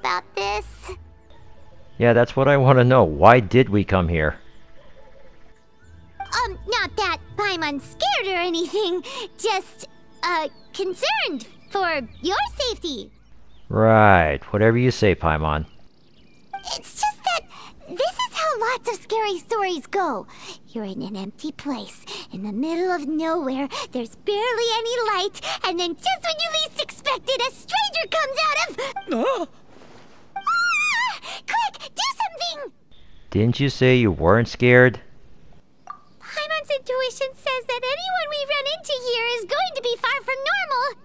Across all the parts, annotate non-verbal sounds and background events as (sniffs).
feeling about this. Yeah, that's what I want to know. Why did we come here? Um, not that Paimon's scared or anything, just, uh, concerned for your safety. Right, whatever you say, Paimon. It's just that this is how lots of scary stories go. You're in an empty place, in the middle of nowhere, there's barely any light, and then just when you least expect it, a stranger comes out of. (gasps) Quick, do something! Didn't you say you weren't scared? Paimon's intuition says that anyone we run into here is going to be far from normal.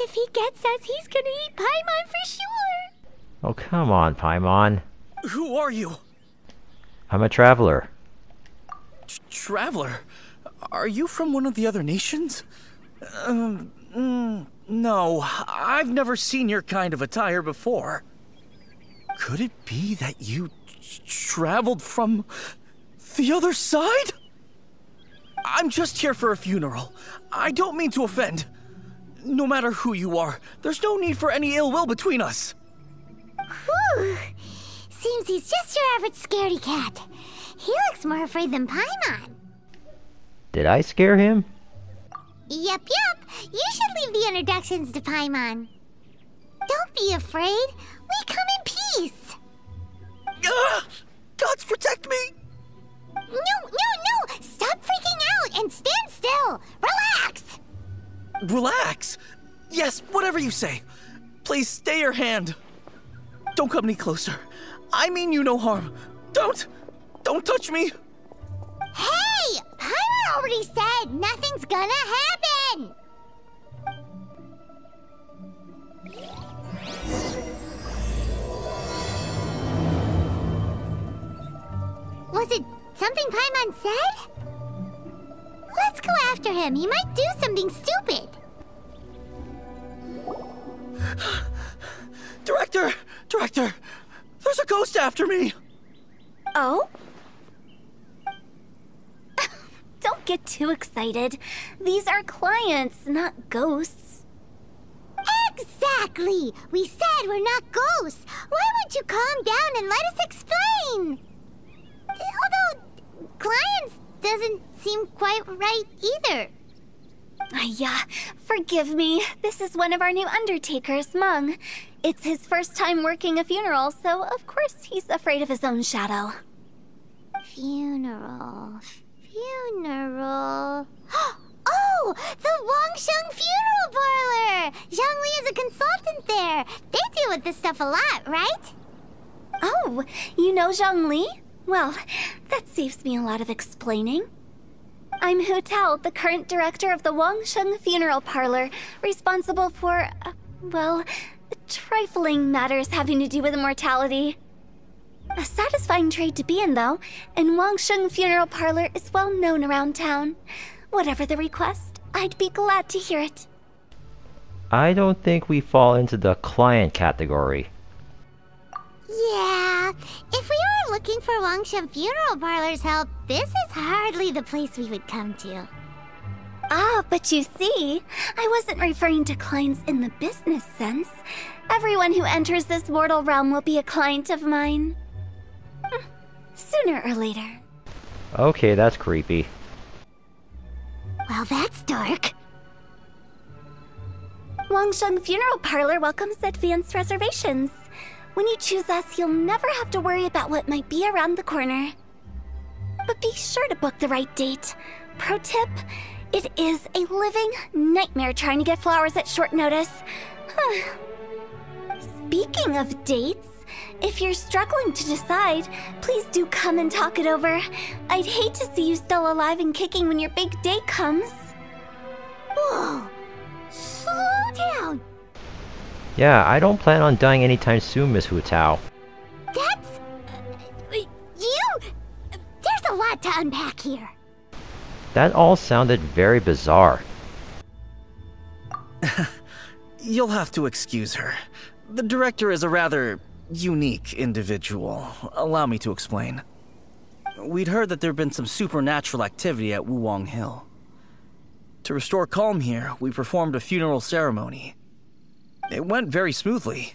If he gets us, he's gonna eat Paimon for sure. Oh, come on, Paimon. who are you? I'm a traveler. T- Traveler? Are you from one of the other nations? Um, mm, no, I've never seen your kind of attire before. Could it be that you t- traveled from the other side? I'm just here for a funeral. I don't mean to offend. No matter who you are, there's no need for any ill will between us. Whew. Seems he's just your average scaredy cat. He looks more afraid than Paimon. Did I scare him? Yep, yep. You should leave the introductions to Paimon. Don't be afraid. We come in peace. Ah! Gods protect me! No, no, no! Stop freaking out and stand still. Relax. Relax. Yes, whatever you say. Please stay your hand. Don't come any closer. I mean you no harm. Don't! Don't touch me! Hey! Paimon already said nothing's gonna happen. Something Paimon said? Let's go after him. He might do something stupid. (gasps) Director! Director! There's a ghost after me! Oh? (laughs) Don't get too excited. These are clients, not ghosts. Exactly! We said we're not ghosts. Why won't you calm down and let us explain? Although, clients doesn't seem quite right either. Yeah, forgive me. This is one of our new undertakers, Mung. It's his first time working a funeral, so of course he's afraid of his own shadow. Funeral. Funeral. (gasps) Oh, the Wangsheng Funeral Parlor! Zhongli is a consultant there. They deal with this stuff a lot, right? Oh, you know Zhongli? Well, that saves me a lot of explaining. I'm Hu Tao, the current director of the Wangsheng Funeral Parlor, responsible for, uh, well, trifling matters having to do with immortality. A satisfying trade to be in, though, and Wangsheng Funeral Parlor is well known around town. Whatever the request, I'd be glad to hear it. I don't think we fall into the client category. Yeah, if we were looking for Wangsheng Funeral Parlor's help, this is hardly the place we would come to. Ah, but you see, I wasn't referring to clients in the business sense. Everyone who enters this mortal realm will be a client of mine. Hmm, Sooner or later. Okay, that's creepy. Well, that's dark. Wangsheng Funeral Parlor welcomes advanced reservations. When you choose us, you'll never have to worry about what might be around the corner. But be sure to book the right date. Pro tip it is a living nightmare trying to get flowers at short notice. (sighs) Speaking of dates, if you're struggling to decide, please do come and talk it over. I'd hate to see you still alive and kicking when your big day comes. Whoa! Slow down! Yeah, I don't plan on dying anytime soon, Miss Hu Tao. That's. uh, you! There's a lot to unpack here. That all sounded very bizarre. (laughs) You'll have to excuse her. The director is a rather unique individual. Allow me to explain. We'd heard that there'd been some supernatural activity at Wuwang Hill. To restore calm here, we performed a funeral ceremony. It went very smoothly.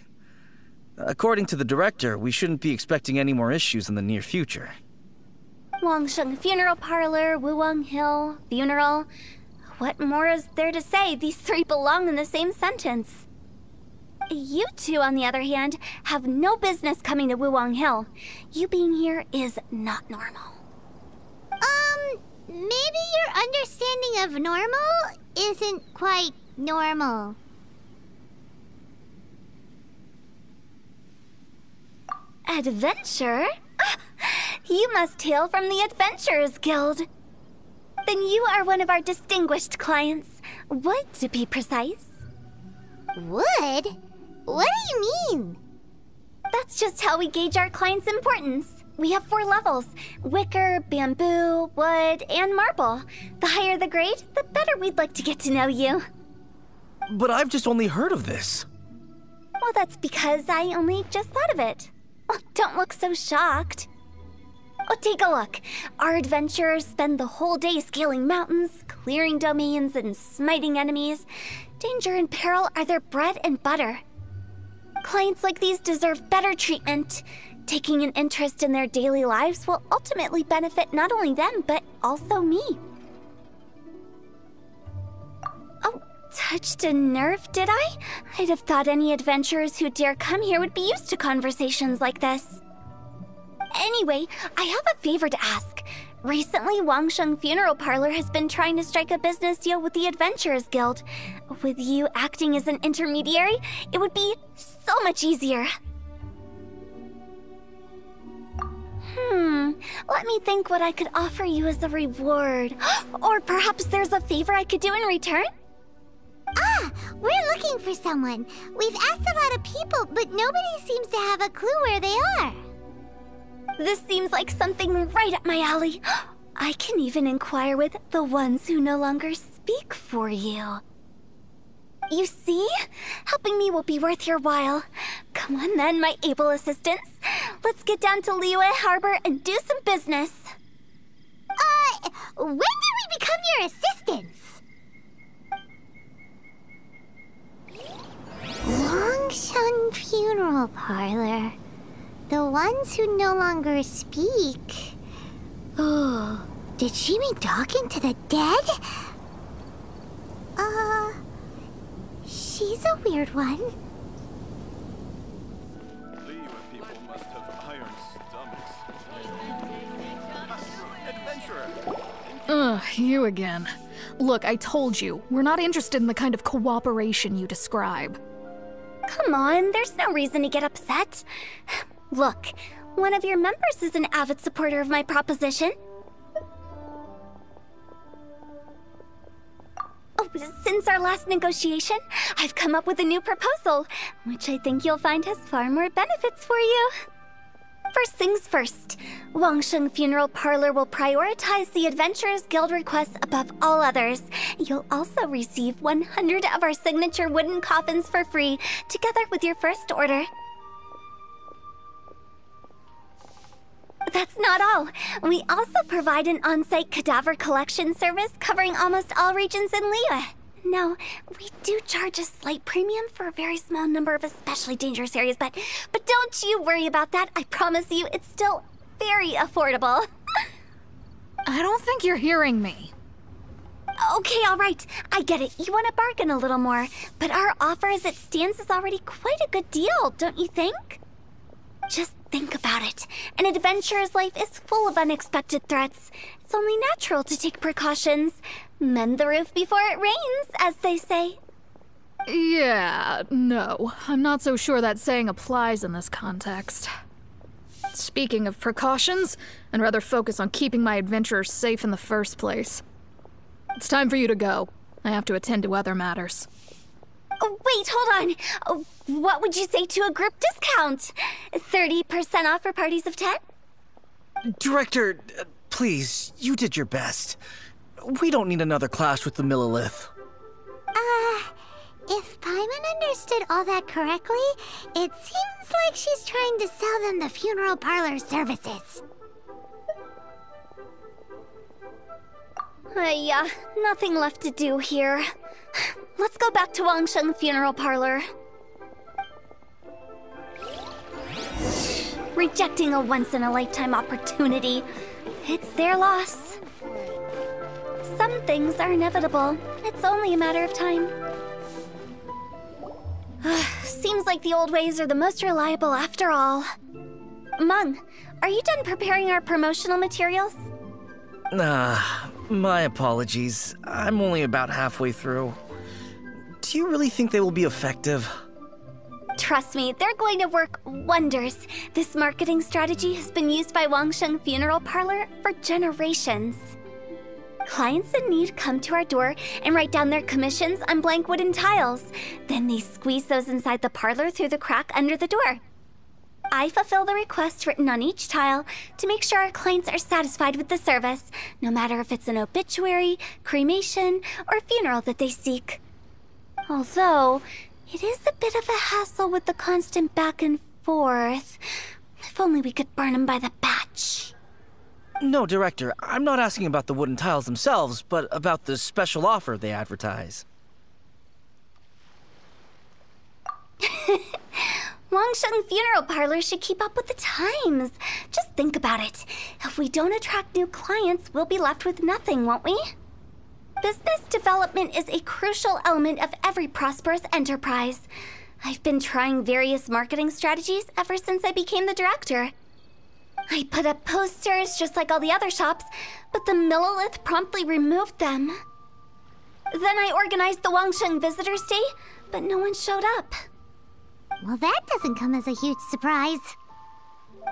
According to the director, we shouldn't be expecting any more issues in the near future. Wangsheng Funeral Parlor, Wuwang Hill, Funeral. What more is there to say? These three belong in the same sentence. You two, on the other hand, have no business coming to Wuwang Hill. You being here is not normal. Um, maybe your understanding of normal isn't quite normal. Adventure? (laughs) You must hail from the Adventurers Guild. Then you are one of our distinguished clients. Wood, to be precise. Wood? What do you mean? That's just how we gauge our clients' importance. We have four levels wicker, bamboo, wood, and marble. The higher the grade, the better we'd like to get to know you. But I've just only heard of this. Well, that's because I only just thought of it. Oh, don't look so shocked. Oh, take a look. Our adventurers spend the whole day scaling mountains, clearing domains, and smiting enemies. Danger and peril are their bread and butter. Clients like these deserve better treatment. Taking an interest in their daily lives will ultimately benefit not only them, but also me. Touched a nerve, did I? I'd have thought any adventurers who dare come here would be used to conversations like this. Anyway, I have a favor to ask. Recently, Wangsheng Funeral Parlor has been trying to strike a business deal with the Adventurers Guild. With you acting as an intermediary, it would be so much easier. Hmm, let me think what I could offer you as a reward. (gasps) or perhaps there's a favor I could do in return? Ah, we're looking for someone. We've asked a lot of people, but nobody seems to have a clue where they are. This seems like something right up my alley. (gasps) I can even inquire with the ones who no longer speak for you. You see? Helping me will be worth your while. Come on then, my able assistants. Let's get down to Liyue Harbor and do some business. Uh, when did we become your assistants? Wangsheng Funeral Parlor. The ones who no longer speak. Oh, did she mean talking to the dead? Uh, she's a weird one. Liyue people must have iron stomachs. Adventurer! Ugh, you again. Look, I told you, we're not interested in the kind of cooperation you describe. Come on, there's no reason to get upset. Look, one of your members is an avid supporter of my proposition. Oh, since our last negotiation, I've come up with a new proposal, which I think you'll find has far more benefits for you. First things first, Wangsheng Funeral Parlor will prioritize the Adventurers Guild requests above all others. You'll also receive 100 of our signature wooden coffins for free, together with your first order. That's not all. We also provide an on site cadaver collection service covering almost all regions in Liyue. Now, we do charge a slight premium for a very small number of especially dangerous areas, but but don't you worry about that. I promise you it's still very affordable. I don't think you're hearing me. Okay, all right. I get it. You want to bargain a little more, but our offer as it stands is already quite a good deal, don't you think? Just think about it. An adventurer's life is full of unexpected threats. It's only natural to take precautions. Mend the roof before it rains, as they say. Yeah, no. I'm not so sure that saying applies in this context. Speaking of precautions, I'd rather focus on keeping my adventurers safe in the first place. It's time for you to go. I have to attend to other matters. Oh, wait, hold on. Oh, what would you say to a group discount? 30% off for parties of 10? Director, please, you did your best. We don't need another clash with the Millelith. Uh, if Paimon understood all that correctly, it seems like she's trying to sell them the funeral parlor services. Uh, yeah, nothing left to do here. Let's go back to Wang Wangsheng Funeral Parlor. rejecting a once in a lifetime opportunity. It's their loss. Some things are inevitable. It's only a matter of time. Seems like the old ways are the most reliable after all. Mung, are you done preparing our promotional materials? Ah, my apologies. I'm only about halfway through. Do you really think they will be effective? Trust me, they're going to work wonders. This marketing strategy has been used by Wangsheng Funeral Parlor for generations. Clients in need come to our door and write down their commissions on blank wooden tiles. Then they squeeze those inside the parlor through the crack under the door. I fulfill the request written on each tile to make sure our clients are satisfied with the service, no matter if it's an obituary, cremation, or funeral that they seek. Although, it is a bit of a hassle with the constant back and forth. If only we could burn them by the batch. No, Director, I'm not asking about the wooden tiles themselves, but about the special offer they advertise. (laughs) Wangsheng Funeral Parlor should keep up with the times. Just think about it. If we don't attract new clients, we'll be left with nothing, won't we? Business development is a crucial element of every prosperous enterprise. I've been trying various marketing strategies ever since I became the director. I put up posters just like all the other shops, but the Millelith promptly removed them. Then I organized the Wangsheng Visitors Day, but no one showed up. Well, that doesn't come as a huge surprise.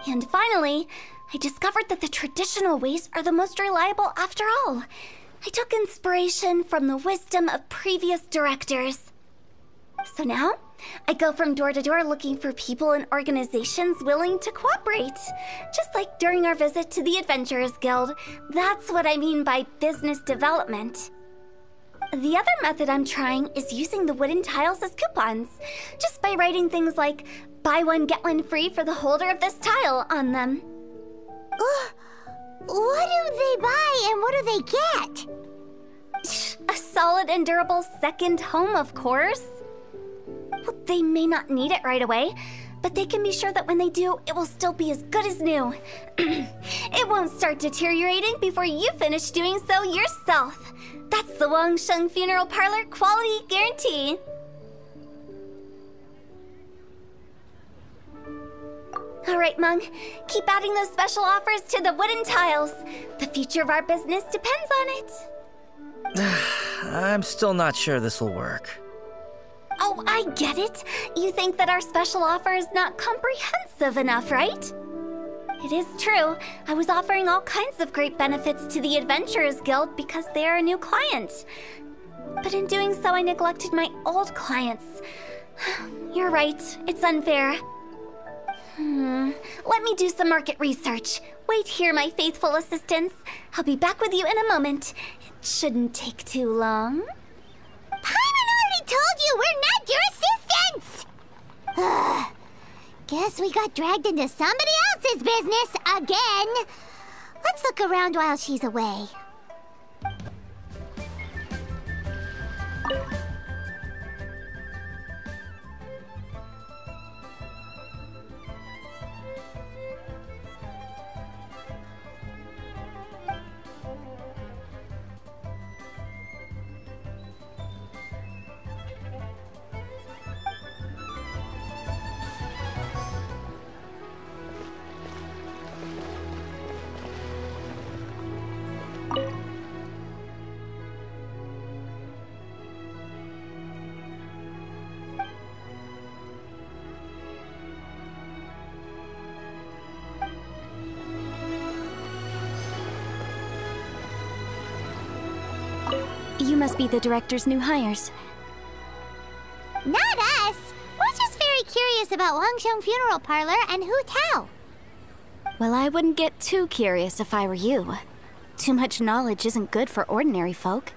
And finally, I discovered that the traditional ways are the most reliable after all. I took inspiration from the wisdom of previous directors. So now, I go from door to door looking for people and organizations willing to cooperate. Just like during our visit to the Adventurers Guild. That's what I mean by business development. The other method I'm trying is using the wooden tiles as coupons, just by writing things like, buy one, get one free for the holder of this tile on them. What do they buy and what do they get? A solid and durable second home, of course. Well, they may not need it right away, but they can be sure that when they do, it will still be as good as new. (clears throat) it won't start deteriorating before you finish doing so yourself. That's the Wangsheng Funeral Parlor quality guarantee. All right, Mung. Keep adding those special offers to the wooden tiles. The future of our business depends on it. (sighs) I'm still not sure this will work. Oh, I get it. You think that our special offer is not comprehensive enough, right? It is true. I was offering all kinds of great benefits to the Adventurers Guild because they are a new client. But in doing so, I neglected my old clients. (sighs) You're right. It's unfair. Hmm. Let me do some market research. Wait here, my faithful assistants. I'll be back with you in a moment. It shouldn't take too long. Paimon already told you we're not your assistants! Ugh. Guess we got dragged into somebody else's business again. Let's look around while she's away. Must be the director's new hires. Not us. We're just very curious about Wangsheng Funeral Parlor and Hu Tao. Well, I wouldn't get too curious if I were you. Too much knowledge isn't good for ordinary folk.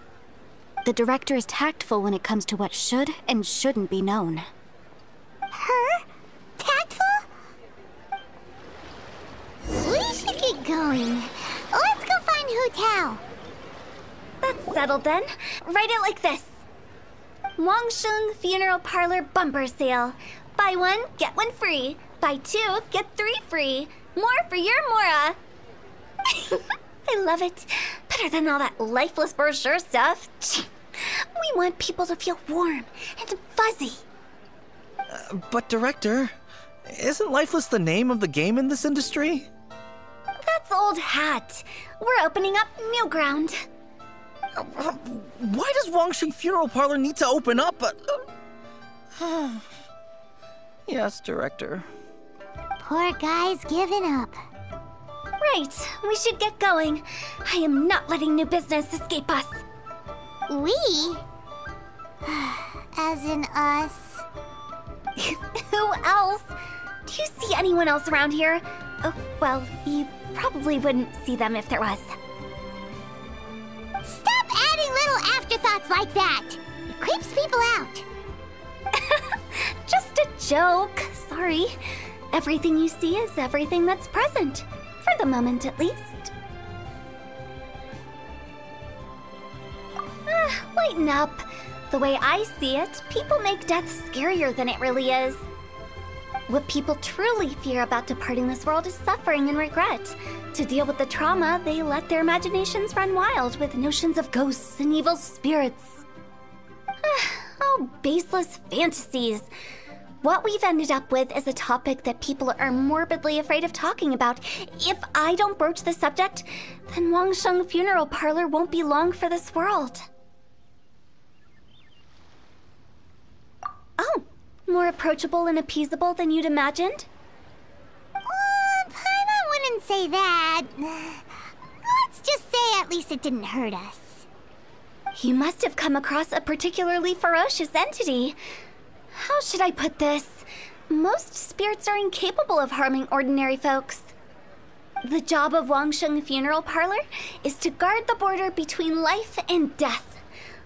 The director is tactful when it comes to what should and shouldn't be known. Her? Tactful? We should get going. Let's go find Hu Tao. That's settled then. Write it like this. Wangsheng Funeral Parlor Bumper Sale. Buy one, get one free. Buy two, get three free. More for your Mora. (laughs) I love it. Better than all that lifeless brochure stuff. (sniffs) We want people to feel warm and fuzzy. Uh, but, Director, isn't Lifeless the name of the game in this industry? That's old hat. We're opening up new ground. Why does Wangsheng Funeral Parlor need to open up? Uh, (sighs) yes, Director. Poor guy's giving up. Right, we should get going. I am not letting new business escape us. We? (sighs) As in us. (laughs) Who else? Do you see anyone else around here? Oh, well, you probably wouldn't see them if there was. Afterthoughts like that! It creeps people out. (laughs) Just a joke. Sorry. Everything you see is everything that's present. For the moment, at least. Ah, lighten up. The way I see it, people make death scarier than it really is. What people truly fear about departing this world is suffering and regret. To deal with the trauma, they let their imaginations run wild with notions of ghosts and evil spirits. (sighs) oh, baseless fantasies. What we've ended up with is a topic that people are morbidly afraid of talking about. If I don't broach the subject, then Wangsheng Funeral Parlor won't be long for this world. Oh, more approachable and appeasable than you'd imagined? Uh, Paimon wouldn't say that. Let's just say at least it didn't hurt us. You must have come across a particularly ferocious entity. How should I put this? Most spirits are incapable of harming ordinary folks. The job of Wangsheng Funeral Parlor is to guard the border between life and death.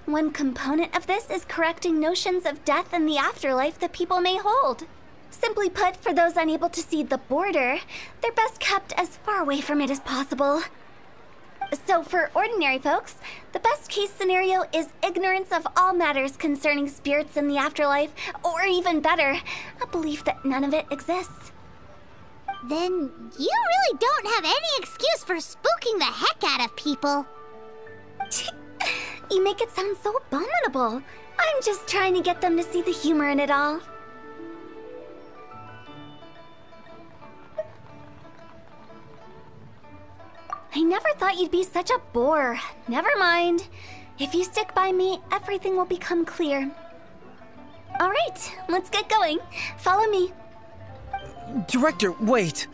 One component of this is correcting notions of death and the afterlife that people may hold. Simply put, for those unable to see the border, they're best kept as far away from it as possible. So, for ordinary folks, the best case scenario is ignorance of all matters concerning spirits in the afterlife, or even better, a belief that none of it exists. Then you really don't have any excuse for spooking the heck out of people. You make it sound so abominable. I'm just trying to get them to see the humor in it all. I never thought you'd be such a bore. Never mind. If you stick by me, everything will become clear. All right, let's get going. Follow me. Director, wait.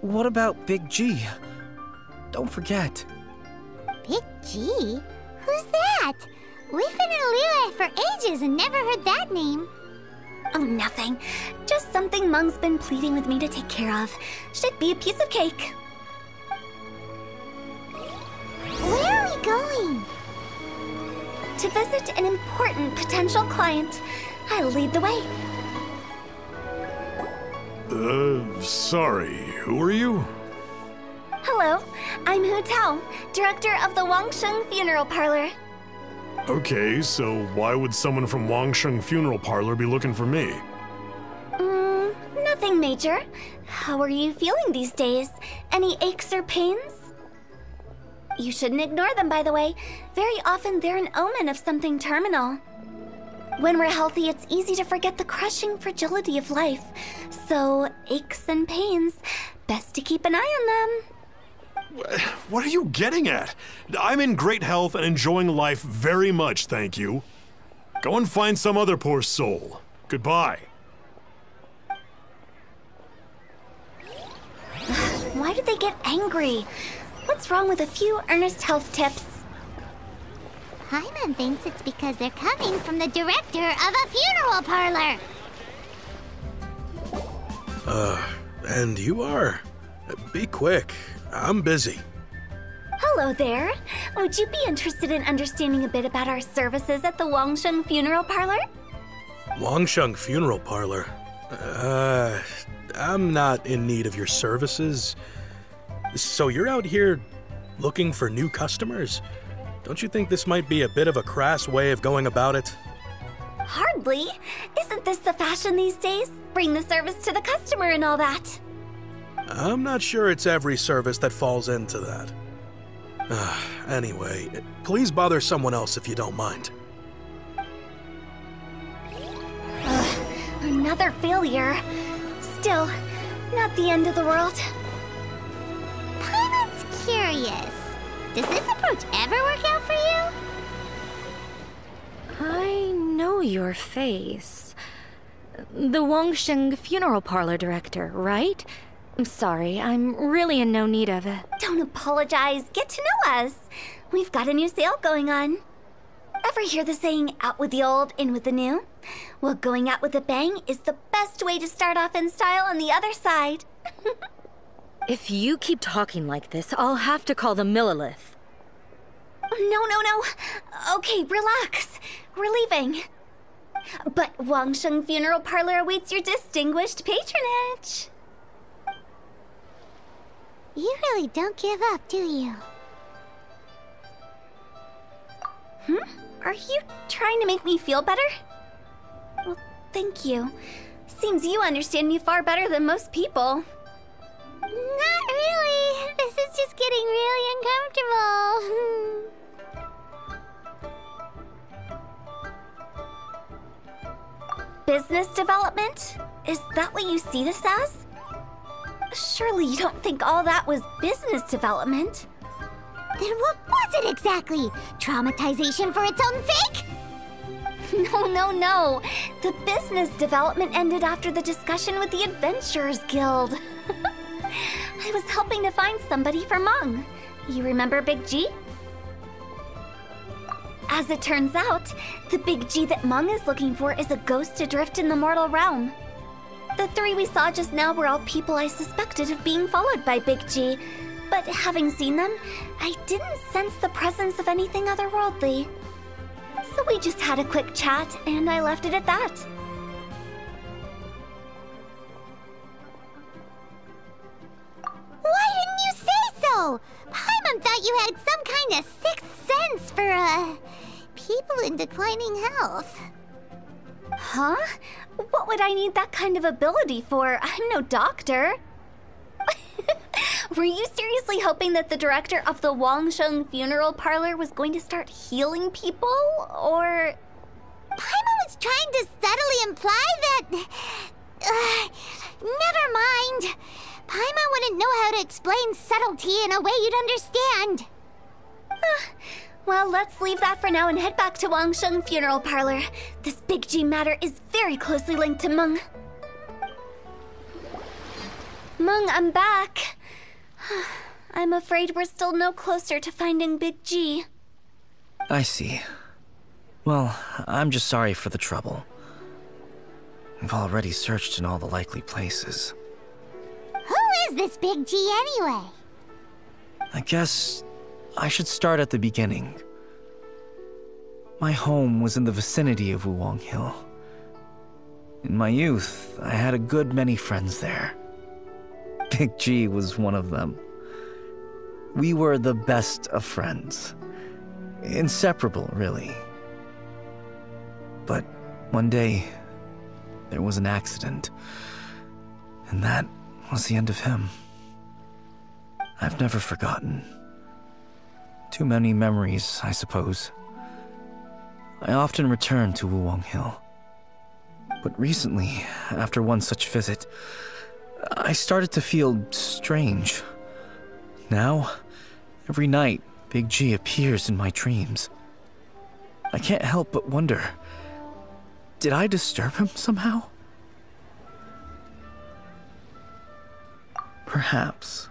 What about Big G? Don't forget. Big G? Who's that? We've been in Liyue for ages and never heard that name. Oh, nothing. Just something Mung's been pleading with me to take care of. Should be a piece of cake. Where are we going? To visit an important potential client. I'll lead the way. Uh, sorry, who are you? Hello, I'm Hu Tao, director of the Wangsheng Funeral Parlor. Okay, so why would someone from Wangsheng Funeral Parlor be looking for me? Mm, nothing major. How are you feeling these days? Any aches or pains? You shouldn't ignore them, by the way. Very often they're an omen of something terminal. When we're healthy, it's easy to forget the crushing fragility of life. So, aches and pains, best to keep an eye on them. What are you getting at? I'm in great health and enjoying life very much, thank you. Go and find some other poor soul. Goodbye. Why did they get angry? What's wrong with a few earnest health tips? Paimon thinks it's because they're coming from the director of a funeral parlor. Uh, and you are? Be quick. I'm busy. Hello there. Would you be interested in understanding a bit about our services at the Wangsheng Funeral Parlor? Wangsheng Funeral Parlor. Uh, I'm not in need of your services. So you're out here looking for new customers? Don't you think this might be a bit of a crass way of going about it? Hardly. Isn't this the fashion these days? bring the service to the customer and all that. I'm not sure it's every service that falls into that. Ah, anyway, please bother someone else if you don't mind. Another failure. Still, not the end of the world. Paimon's curious. Does this approach ever work out for you? I know your face. The Wangsheng Funeral Parlor director, right? I'm sorry, I'm really in no need of it. Don't apologize. Get to know us. We've got a new sale going on. Ever hear the saying, out with the old, in with the new? Well, going out with a bang is the best way to start off in style on the other side. (laughs) If you keep talking like this, I'll have to call the Millelith. No, no, no. Okay, relax. We're leaving. But Wangsheng Funeral Parlor awaits your distinguished patronage. You really don't give up, do you? Hmm? Are you trying to make me feel better? Well, thank you. Seems you understand me far better than most people. Not really. This is just getting really uncomfortable. (laughs) Business development? Is that what you see this as? Surely you don't think all that was business development? then what was it exactly? Traumatization for its own sake? (laughs) No, no, no. The business development ended after the discussion with the Adventurers Guild. (laughs) I was helping to find somebody for Mung. You remember Big G? As it turns out, the Big G that Mung is looking for is a ghost adrift in the mortal realm. The three we saw just now were all people I suspected of being followed by Big G, but having seen them, I didn't sense the presence of anything otherworldly. So we just had a quick chat, and I left it at that. Why didn't you say so? Paimon thought you had some kind of sixth sense for, uh, people in declining health. Huh? What would I need that kind of ability for? I'm no doctor. (laughs) Were you seriously hoping that the director of the Wangsheng Funeral Parlor was going to start healing people? Or. Paimon was trying to subtly imply that. Uh, never mind. Paimon wouldn't know how to explain subtlety in a way you'd understand. Well, let's leave that for now and head back to Wangsheng Funeral Parlor. This Big G matter is very closely linked to Mung. Mung, I'm back. (sighs) I'm afraid we're still no closer to finding Big G. I see. Well, I'm just sorry for the trouble. We've already searched in all the likely places. Who is this Big G anyway? I guess I should start at the beginning. My home was in the vicinity of Wuwang Hill. In my youth, I had a good many friends there. (laughs) Big G was one of them. We were the best of friends. Inseparable, really. But one day, there was an accident. And that was the end of him. I've never forgotten. Too many memories, I suppose. I often return to Wuwang Hill. But recently, after one such visit, I started to feel strange. Now, every night, Big G appears in my dreams. I can't help but wonder did I disturb him somehow? Perhaps.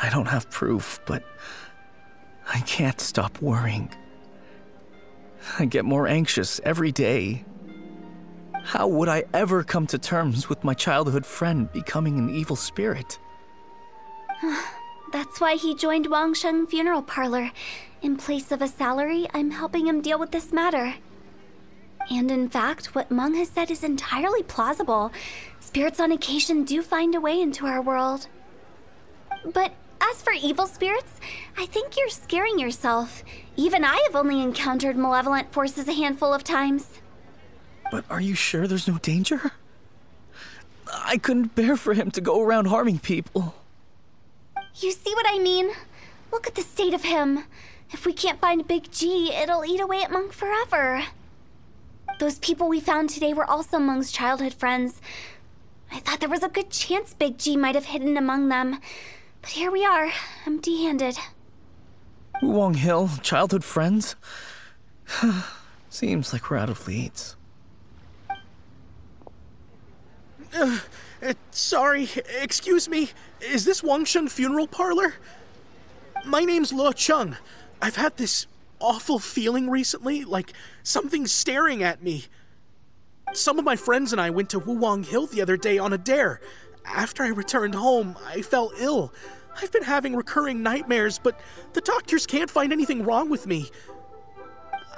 I don't have proof, but I can't stop worrying. I get more anxious every day. How would I ever come to terms with my childhood friend becoming an evil spirit? (sighs) That's why he joined Wangsheng Funeral Parlor. In place of a salary, I'm helping him deal with this matter. And in fact, what Mung has said is entirely plausible. Spirits on occasion do find a way into our world. But as for evil spirits, I think you're scaring yourself. Even I have only encountered malevolent forces a handful of times. But are you sure there's no danger? I couldn't bear for him to go around harming people. You see what I mean? Look at the state of him. If we can't find Big G, it'll eat away at Mung forever. Those people we found today were also Mung's childhood friends. I thought there was a good chance Big G might have hidden among them. But here we are, empty handed. Wuwang Hill, childhood friends? (sighs) Seems like we're out of leads. Uh, sorry, excuse me. Is this Wangsheng Funeral Parlor? My name's Luo Chung. I've had this awful feeling recently, like something's staring at me. Some of my friends and I went to Wuwang Hill the other day on a dare. After I returned home, I fell ill. I've been having recurring nightmares, but the doctors can't find anything wrong with me.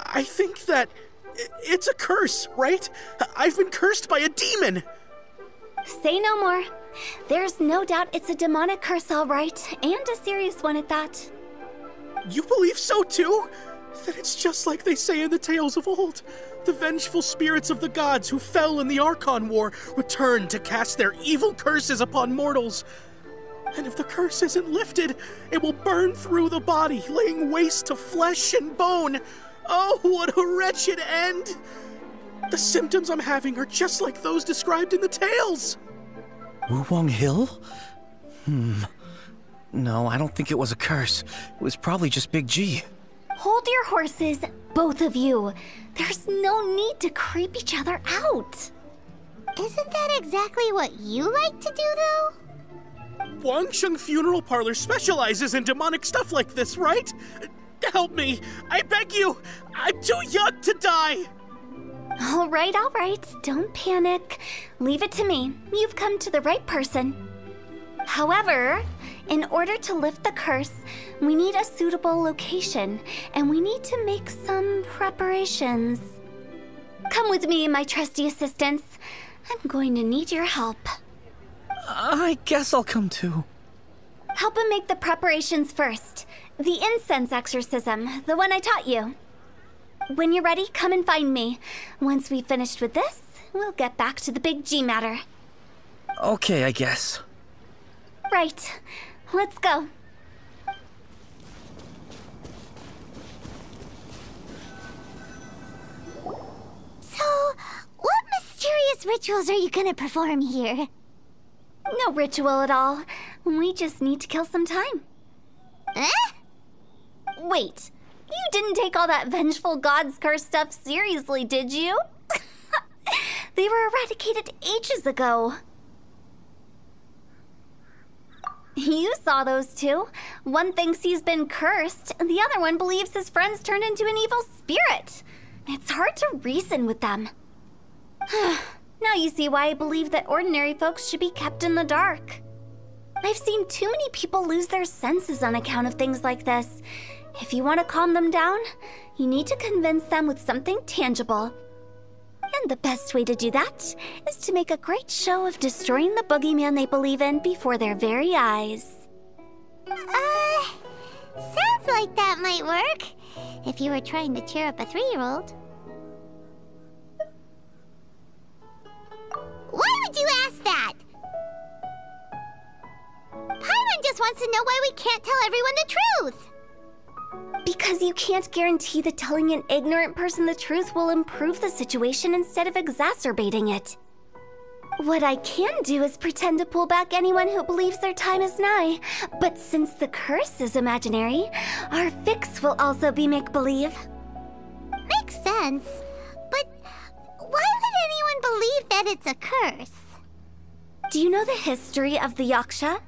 I think that it's a curse, right? I've been cursed by a demon. Say no more. There's no doubt it's a demonic curse, all right, and a serious one at that. You believe so too? Then it's just like they say in the tales of old. The vengeful spirits of the gods who fell in the Archon War return to cast their evil curses upon mortals. And if the curse isn't lifted, it will burn through the body, laying waste to flesh and bone. Oh, what a wretched end! The symptoms I'm having are just like those described in the tales. Wuwang Hill? Hmm. No, I don't think it was a curse. It was probably just Big G. Hold your horses, both of you. There's no need to creep each other out. Isn't that exactly what you like to do, though? Wangsheng Funeral Parlor specializes in demonic stuff like this, right? Help me! I beg you! I'm too young to die! All right, all right. Don't panic. Leave it to me. You've come to the right person. However, in order to lift the curse, we need a suitable location, and we need to make some preparations. Come with me, my trusty assistants. I'm going to need your help. I guess I'll come too. Help him make the preparations first. The incense exorcism, the one I taught you. When you're ready, come and find me. Once we've finished with this, we'll get back to the Big G matter. Okay, I guess. Right. Let's go. So, what mysterious rituals are you gonna perform here? No ritual at all. We just need to kill some time. Eh? Wait, you didn't take all that vengeful god's curse stuff seriously, did you? (laughs) they were eradicated ages ago. You saw those two. One thinks he's been cursed, and the other one believes his friends turned into an evil spirit. It's hard to reason with them. (sighs) now you see why I believe that ordinary folks should be kept in the dark. I've seen too many people lose their senses on account of things like this. If you want to calm them down, you need to convince them with something tangible. And the best way to do that is to make a great show of destroying the boogeyman they believe in before their very eyes. Uh, sounds like that might work. If you were trying to cheer up a three-year-old. Why would you ask that? Paimon just wants to know why we can't tell everyone the truth. Because you can't guarantee that telling an ignorant person the truth will improve the situation instead of exacerbating it. What I can do is pretend to pull back anyone who believes their time is nigh. But since the curse is imaginary, our fix will also be make believe. Makes sense. But why would anyone believe that it's a curse? Do you know the history of the Yaksha?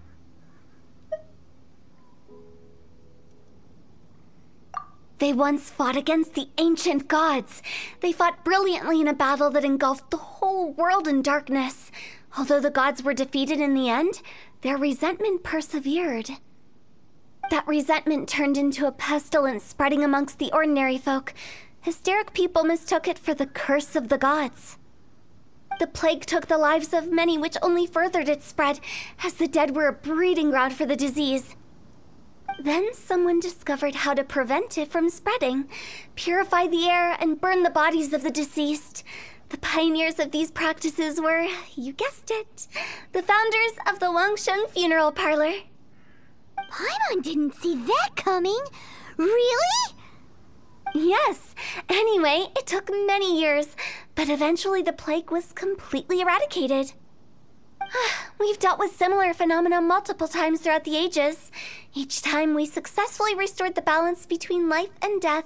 They once fought against the ancient gods. They fought brilliantly in a battle that engulfed the whole world in darkness. Although the gods were defeated in the end, their resentment persevered. That resentment turned into a pestilence spreading amongst the ordinary folk. Hysteric people mistook it for the curse of the gods. The plague took the lives of many, which only furthered its spread, as the dead were a breeding ground for the disease. Then someone discovered how to prevent it from spreading, purify the air, and burn the bodies of the deceased. The pioneers of these practices were, you guessed it, the founders of the Wangsheng Funeral Parlor. Paimon didn't see that coming. Really? Yes. Anyway, it took many years, but eventually the plague was completely eradicated. (sighs) We've dealt with similar phenomena multiple times throughout the ages. Each time we successfully restored the balance between life and death.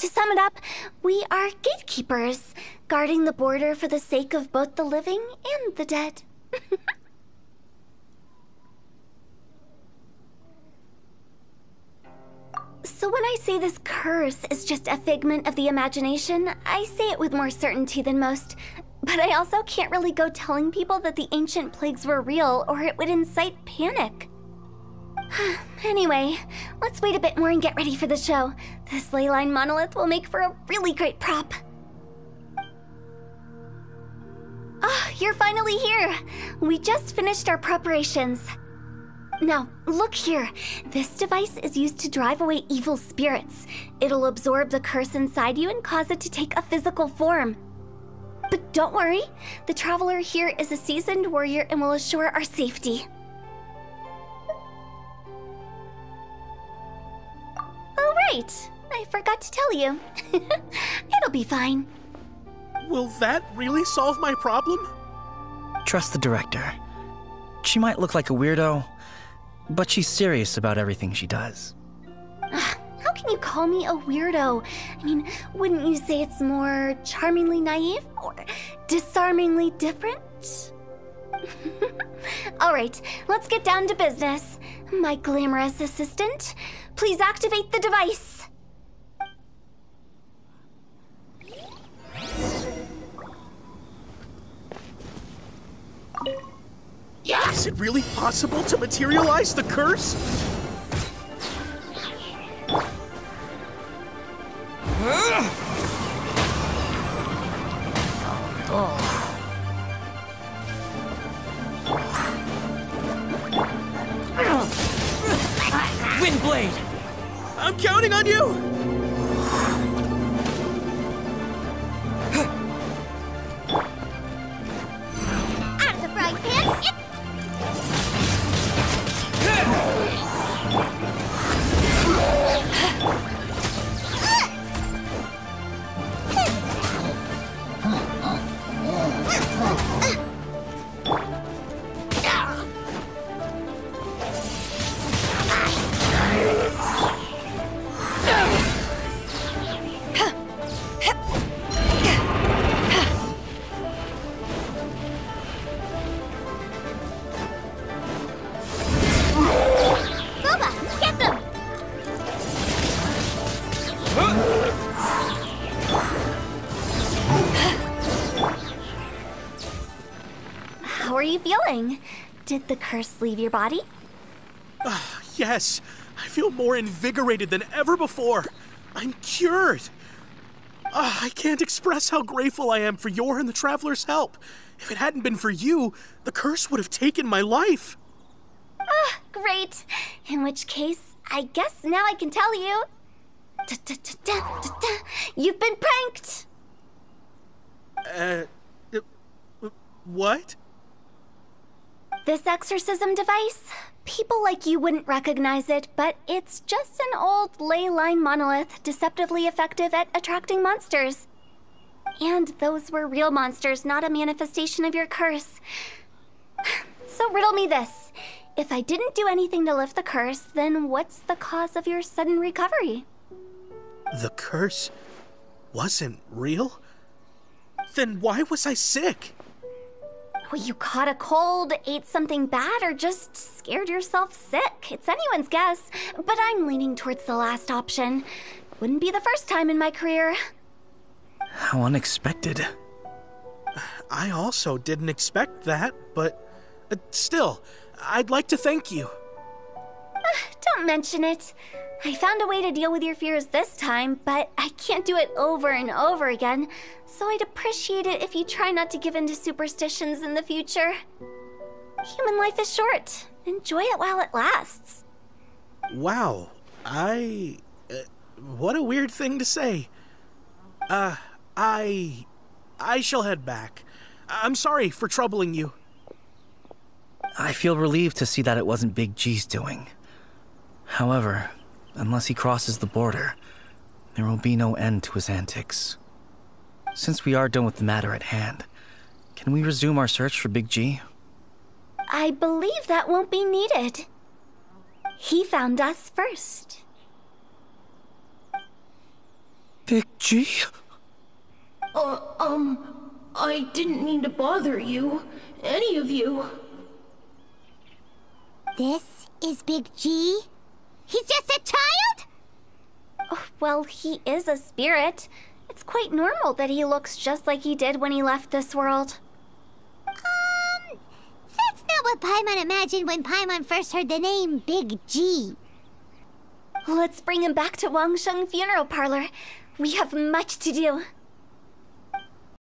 To sum it up, we are gatekeepers, guarding the border for the sake of both the living and the dead. (laughs) so when I say this curse is just a figment of the imagination, I say it with more certainty than most. But I also can't really go telling people that the ancient plagues were real, or it would incite panic. (sighs) anyway, let's wait a bit more and get ready for the show. This leyline monolith will make for a really great prop. Ah, oh, you're finally here! We just finished our preparations. Now, look here. This device is used to drive away evil spirits. It'll absorb the curse inside you and cause it to take a physical form. But don't worry, the Traveler here is a seasoned warrior and will assure our safety. Oh, right. I forgot to tell you. (laughs) It'll be fine. Will that really solve my problem? Trust the director. She might look like a weirdo, but she's serious about everything she does. Can you call me a weirdo? I mean, wouldn't you say it's more charmingly naive or disarmingly different? (laughs) All right, let's get down to business. My glamorous assistant, please activate the device. Is it really possible to materialize the curse? Windblade! I'm counting on you! Did the curse leave your body? Uh, yes. I feel more invigorated than ever before. I'm cured. Uh, I can't express how grateful I am for your and the Traveler's help. If it hadn't been for you, the curse would have taken my life. Ah, great. In which case, I guess now I can tell you. You've been pranked! Uh, uh what? This exorcism device? People like you wouldn't recognize it, but it's just an old ley line monolith deceptively effective at attracting monsters. And those were real monsters, not a manifestation of your curse. So riddle me this. If I didn't do anything to lift the curse, then what's the cause of your sudden recovery? The curse wasn't real? Then why was I sick? Well, you caught a cold, ate something bad, or just scared yourself sick. It's anyone's guess, but I'm leaning towards the last option. Wouldn't be the first time in my career. How unexpected. I also didn't expect that, but uh, still, I'd like to thank you. Don't mention it. I found a way to deal with your fears this time, but I can't do it over and over again, so I'd appreciate it if you try not to give in to superstitions in the future. Human life is short. Enjoy it while it lasts. Wow. I. Uh, what a weird thing to say. Uh, I. I shall head back. I'm sorry for troubling you. I feel relieved to see that it wasn't Big G's doing. However, unless he crosses the border, there will be no end to his antics. Since we are done with the matter at hand, can we resume our search for Big G? I believe that won't be needed. He found us first. Big G? Uh, um, I didn't mean to bother you. Any of you. This is Big G? He's just a child? Oh, well, he is a spirit. It's quite normal that he looks just like he did when he left this world. Um, that's not what Paimon imagined when Paimon first heard the name Big G. Let's bring him back to Wangsheng Funeral Parlor. We have much to do.